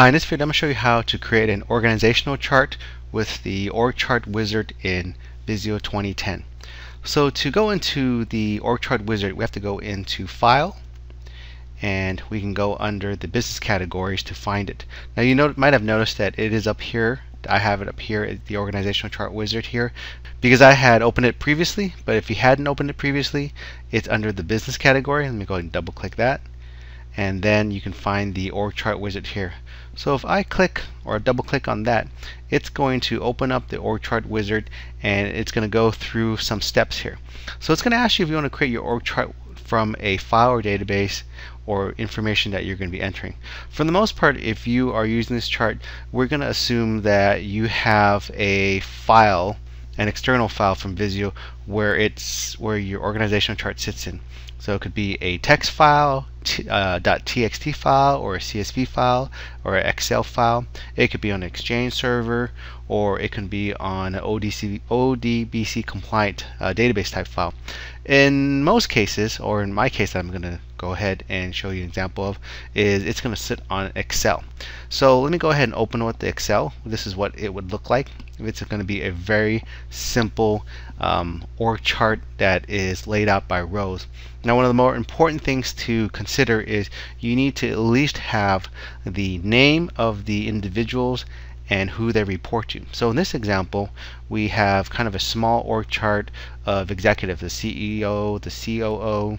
Hi, in this video I'm going to show you how to create an organizational chart with the org chart wizard in Visio 2010. So to go into the org chart wizard we have to go into file and we can go under the business categories to find it. Now you know, might have noticed that it is up here. I have it up here the organizational chart wizard here because I had opened it previously but if you hadn't opened it previously it's under the business category. Let me go ahead and double click that and then you can find the org chart wizard here. So if I click or double click on that, it's going to open up the org chart wizard and it's going to go through some steps here. So it's going to ask you if you want to create your org chart from a file or database or information that you're going to be entering. For the most part, if you are using this chart, we're going to assume that you have a file, an external file from Visio where it's where your organizational chart sits in. So it could be a text file, uh, .txt file, or a CSV file, or an Excel file. It could be on an Exchange server, or it can be on an ODC, ODBC compliant uh, database type file. In most cases, or in my case that I'm going to go ahead and show you an example of, is it's going to sit on Excel. So let me go ahead and open with the Excel. This is what it would look like. It's going to be a very simple um, org chart that is laid out by rows. Now one of the more important things to consider is you need to at least have the name of the individuals and who they report to. So in this example, we have kind of a small org chart of executive, the CEO, the COO,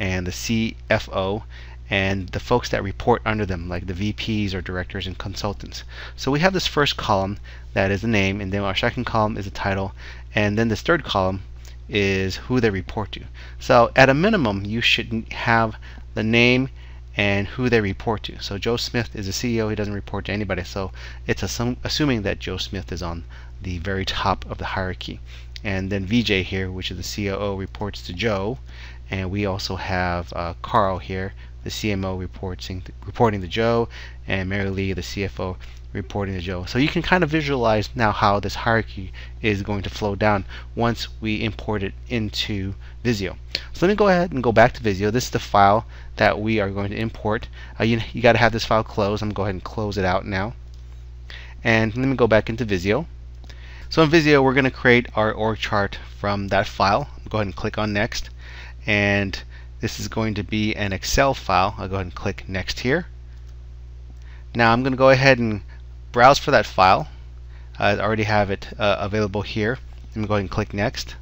and the CFO, and the folks that report under them, like the VPs or directors and consultants. So we have this first column that is the name, and then our second column is the title, and then this third column is who they report to. So at a minimum, you should have the name and who they report to. So Joe Smith is the CEO, he doesn't report to anybody, so it's assum assuming that Joe Smith is on the very top of the hierarchy. And then VJ here, which is the COO, reports to Joe, and we also have uh, Carl here, the CMO reporting reporting to Joe, and Mary Lee, the CFO, reporting to Joe. So you can kind of visualize now how this hierarchy is going to flow down once we import it into Visio. So let me go ahead and go back to Visio. This is the file that we are going to import. Uh, you you got to have this file closed. I'm going to go ahead and close it out now. And let me go back into Visio. So in Visio, we're going to create our org chart from that file. Go ahead and click on Next. And this is going to be an Excel file. I'll go ahead and click Next here. Now I'm going to go ahead and browse for that file. I already have it uh, available here. Let me go ahead and click Next.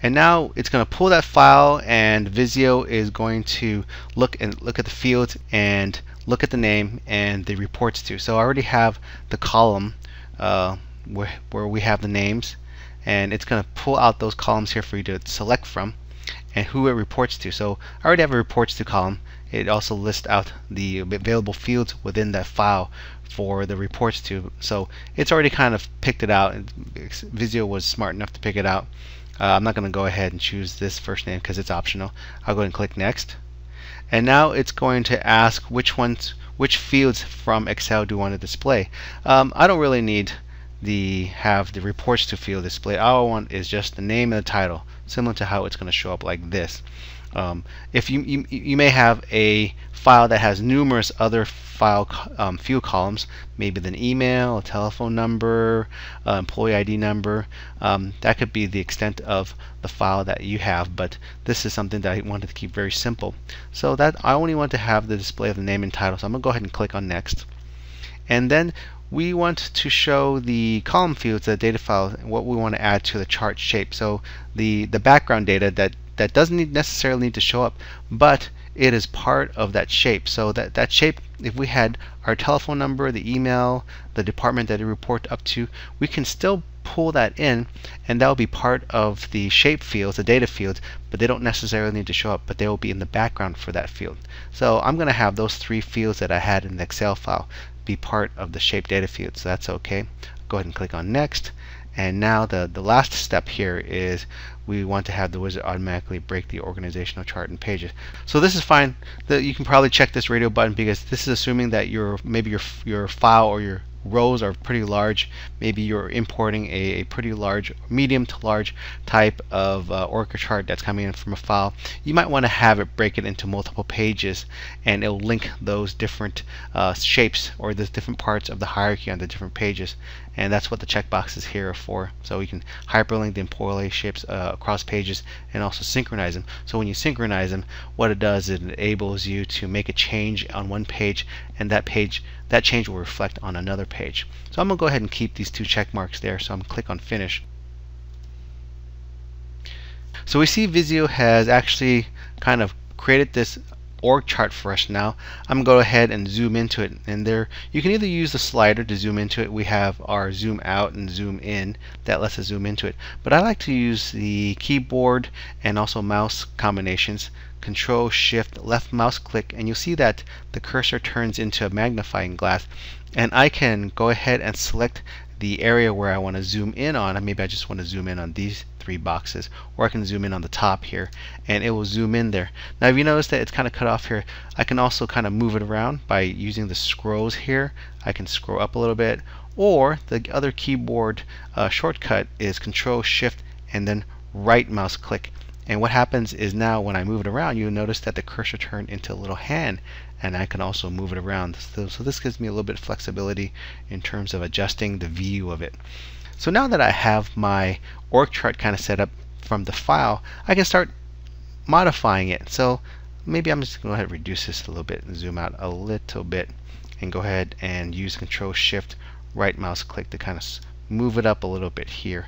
And now it's going to pull that file and Visio is going to look and look at the fields and look at the name and the reports to. So I already have the column uh, where, where we have the names and it's going to pull out those columns here for you to select from and who it reports to. So I already have a reports to column. It also lists out the available fields within that file for the reports to. So it's already kind of picked it out. Visio was smart enough to pick it out. Uh, I'm not going to go ahead and choose this first name because it's optional. I'll go ahead and click next. And now it's going to ask which ones, which fields from Excel do you want to display. Um, I don't really need the have the reports to field display. All I want is just the name and the title, similar to how it's going to show up like this. Um, if you, you, you may have a file that has numerous other file um, field columns, maybe an email, a telephone number, uh, employee ID number. Um, that could be the extent of the file that you have, but this is something that I wanted to keep very simple. So that I only want to have the display of the name and title. So I'm going to go ahead and click on next. And then we want to show the column fields, the data file, what we want to add to the chart shape. So the, the background data that that doesn't need necessarily need to show up, but it is part of that shape. So that, that shape, if we had our telephone number, the email, the department that it report up to, we can still pull that in and that will be part of the shape fields, the data fields, but they don't necessarily need to show up, but they will be in the background for that field. So I'm going to have those three fields that I had in the Excel file be part of the shape data field, so that's okay. Go ahead and click on next. And now the, the last step here is we want to have the wizard automatically break the organizational chart in pages. So this is fine. The, you can probably check this radio button because this is assuming that your maybe your your file or your rows are pretty large, maybe you're importing a, a pretty large, medium to large type of uh, org chart that's coming in from a file, you might want to have it break it into multiple pages and it'll link those different uh, shapes or the different parts of the hierarchy on the different pages and that's what the checkboxes here are for. So we can hyperlink the employee shapes uh, across pages and also synchronize them. So when you synchronize them what it does is it enables you to make a change on one page and that page that change will reflect on another page. So I'm gonna go ahead and keep these two check marks there. So I'm gonna click on finish. So we see Visio has actually kind of created this org chart for us now. I'm going to go ahead and zoom into it. And there, you can either use the slider to zoom into it. We have our zoom out and zoom in. That lets us zoom into it. But I like to use the keyboard and also mouse combinations. Control Shift left mouse click and you'll see that the cursor turns into a magnifying glass and I can go ahead and select the area where I want to zoom in on. Maybe I just want to zoom in on these three boxes or I can zoom in on the top here and it will zoom in there. Now if you notice that it's kind of cut off here I can also kind of move it around by using the scrolls here. I can scroll up a little bit or the other keyboard uh, shortcut is control shift and then right mouse click and what happens is now when I move it around, you'll notice that the cursor turned into a little hand and I can also move it around. So, so, this gives me a little bit of flexibility in terms of adjusting the view of it. So now that I have my org chart kind of set up from the file, I can start modifying it. So maybe I'm just going to go ahead and reduce this a little bit and zoom out a little bit and go ahead and use control shift right mouse click to kind of move it up a little bit here.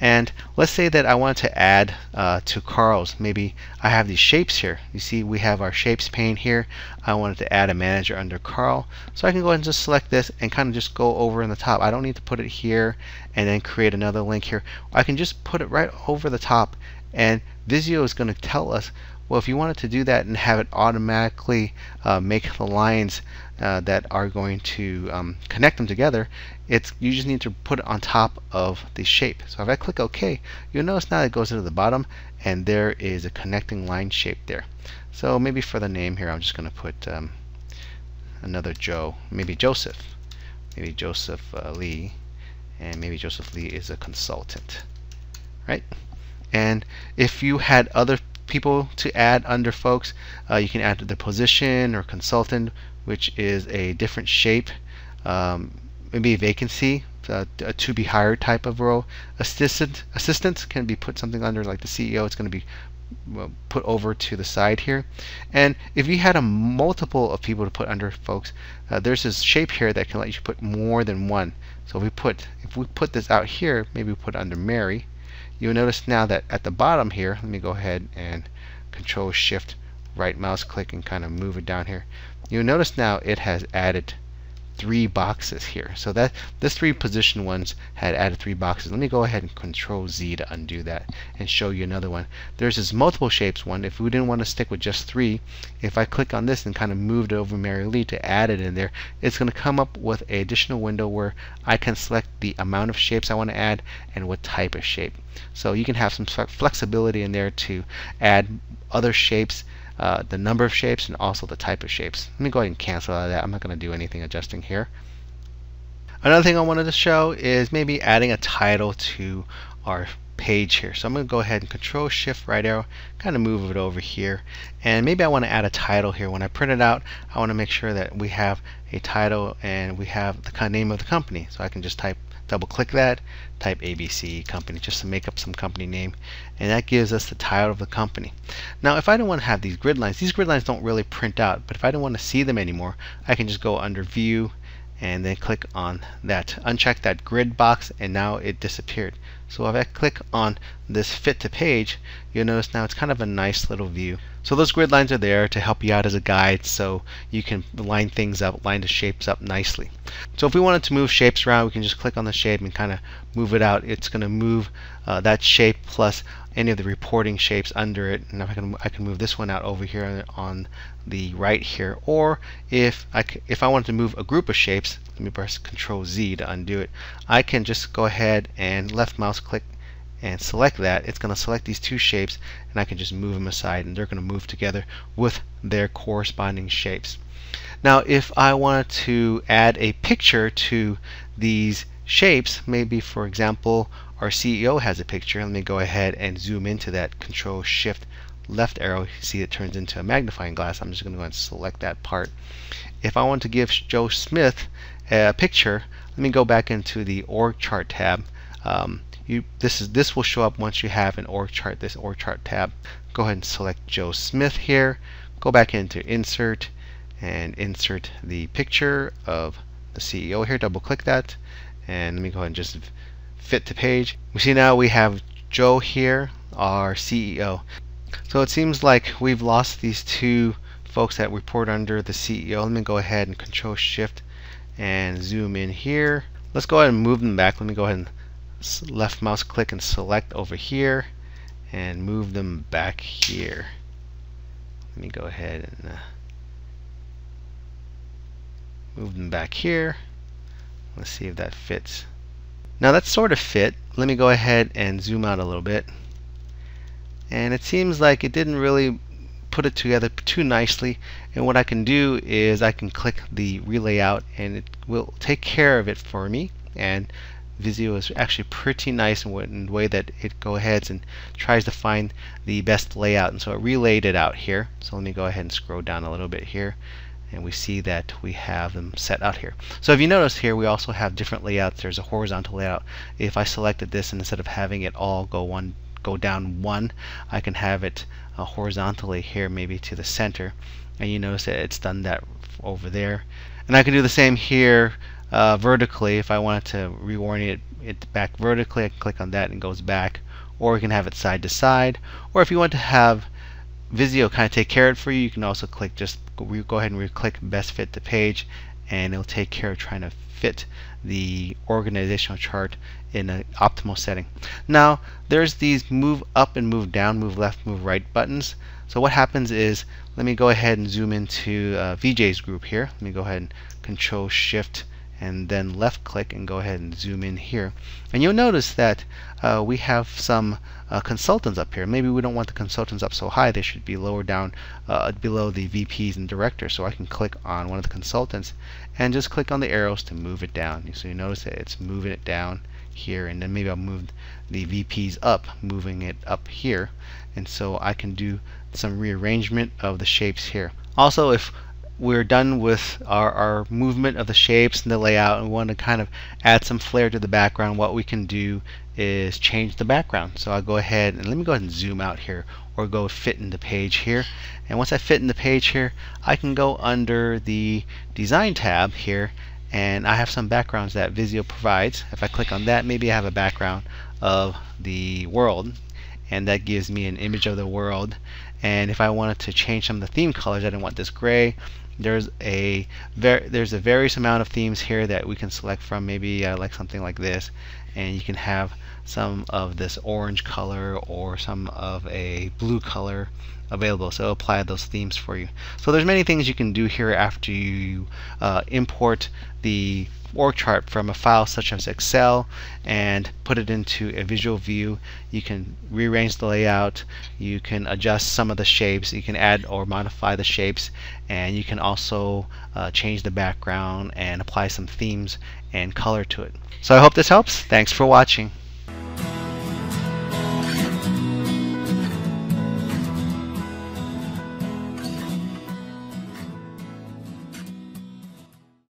And let's say that I want to add uh, to Carl's. Maybe I have these shapes here. You see we have our shapes pane here. I wanted to add a manager under Carl. So I can go ahead and just select this and kind of just go over in the top. I don't need to put it here and then create another link here. I can just put it right over the top and Visio is going to tell us well, if you wanted to do that and have it automatically uh, make the lines uh, that are going to um, connect them together, it's you just need to put it on top of the shape. So if I click OK, you'll notice now it goes into the bottom and there is a connecting line shape there. So maybe for the name here, I'm just going to put um, another Joe, maybe Joseph, maybe Joseph uh, Lee, and maybe Joseph Lee is a consultant, right? And if you had other people to add under folks. Uh, you can add the position or consultant, which is a different shape. Um, maybe a vacancy, uh, a to be hired type of role. Assistant assistant can be put something under like the CEO. It's going to be put over to the side here. And if you had a multiple of people to put under folks, uh, there's this shape here that can let you put more than one. So if we put if we put this out here, maybe we put under Mary you'll notice now that at the bottom here, let me go ahead and control shift right mouse click and kind of move it down here. You'll notice now it has added three boxes here. So that this three position ones had added three boxes. Let me go ahead and control Z to undo that and show you another one. There's this multiple shapes one. If we didn't want to stick with just three, if I click on this and kind of moved it over Mary Lee to add it in there, it's going to come up with an additional window where I can select the amount of shapes I want to add and what type of shape. So you can have some flexibility in there to add other shapes uh, the number of shapes and also the type of shapes. Let me go ahead and cancel out of that. I'm not going to do anything adjusting here. Another thing I wanted to show is maybe adding a title to our page here. So I'm going to go ahead and control shift right arrow, kind of move it over here. And maybe I want to add a title here. When I print it out, I want to make sure that we have a title and we have the name of the company. So I can just type double click that, type ABC company just to make up some company name and that gives us the title of the company. Now if I don't want to have these grid lines, these grid lines don't really print out but if I don't want to see them anymore I can just go under view and then click on that uncheck that grid box and now it disappeared so if I click on this fit to page you'll notice now it's kind of a nice little view so those grid lines are there to help you out as a guide so you can line things up, line the shapes up nicely. So if we wanted to move shapes around, we can just click on the shape and kind of move it out. It's going to move uh, that shape plus any of the reporting shapes under it. And if I can I can move this one out over here on the right here. Or if I if I wanted to move a group of shapes, let me press Control Z to undo it. I can just go ahead and left mouse click and select that, it's going to select these two shapes and I can just move them aside and they're going to move together with their corresponding shapes. Now if I wanted to add a picture to these shapes, maybe for example our CEO has a picture, let me go ahead and zoom into that control shift left arrow, you see it turns into a magnifying glass. I'm just going to go and select that part. If I want to give Joe Smith a picture, let me go back into the org chart tab. Um, you, this is this will show up once you have an org chart. This org chart tab. Go ahead and select Joe Smith here. Go back into Insert and insert the picture of the CEO here. Double click that, and let me go ahead and just fit to page. We see now we have Joe here, our CEO. So it seems like we've lost these two folks that report under the CEO. Let me go ahead and Control Shift and zoom in here. Let's go ahead and move them back. Let me go ahead and left mouse click and select over here and move them back here. Let me go ahead and uh, move them back here. Let's see if that fits. Now that's sort of fit. Let me go ahead and zoom out a little bit. And it seems like it didn't really put it together too nicely and what I can do is I can click the relay out and it will take care of it for me and Visio is actually pretty nice in the way that it go ahead and tries to find the best layout and so it relayed it out here so let me go ahead and scroll down a little bit here and we see that we have them set out here. So if you notice here we also have different layouts. There's a horizontal layout. If I selected this and instead of having it all go one go down one I can have it uh, horizontally here maybe to the center and you notice that it's done that over there and I can do the same here uh, vertically if I wanted to reorient it back vertically I can click on that and it goes back or you can have it side to side or if you want to have Visio kind of take care of it for you you can also click just go ahead and click best fit the page and it'll take care of trying to fit the organizational chart in an optimal setting. Now there's these move up and move down, move left, move right buttons. So what happens is, let me go ahead and zoom into uh, VJ's group here. Let me go ahead and control shift and then left click and go ahead and zoom in here. And you'll notice that uh, we have some uh, consultants up here. Maybe we don't want the consultants up so high. They should be lower down uh, below the VPs and directors. So I can click on one of the consultants and just click on the arrows to move it down. So you notice that it's moving it down here and then maybe I'll move the VPs up moving it up here and so I can do some rearrangement of the shapes here also if we're done with our, our movement of the shapes and the layout and we want to kind of add some flair to the background. What we can do is change the background. So I'll go ahead and let me go ahead and zoom out here or go fit in the page here. And once I fit in the page here I can go under the design tab here and I have some backgrounds that Visio provides. If I click on that maybe I have a background of the world and that gives me an image of the world. And if I wanted to change some of the theme colors I didn't want this gray. There's a there's a various amount of themes here that we can select from. Maybe I like something like this and you can have some of this orange color or some of a blue color available. So apply those themes for you. So there's many things you can do here after you uh, import the org chart from a file such as Excel and put it into a visual view. You can rearrange the layout, you can adjust some of the shapes, you can add or modify the shapes, and you can also uh, change the background and apply some themes and color to it. So I hope this helps. Thanks for watching.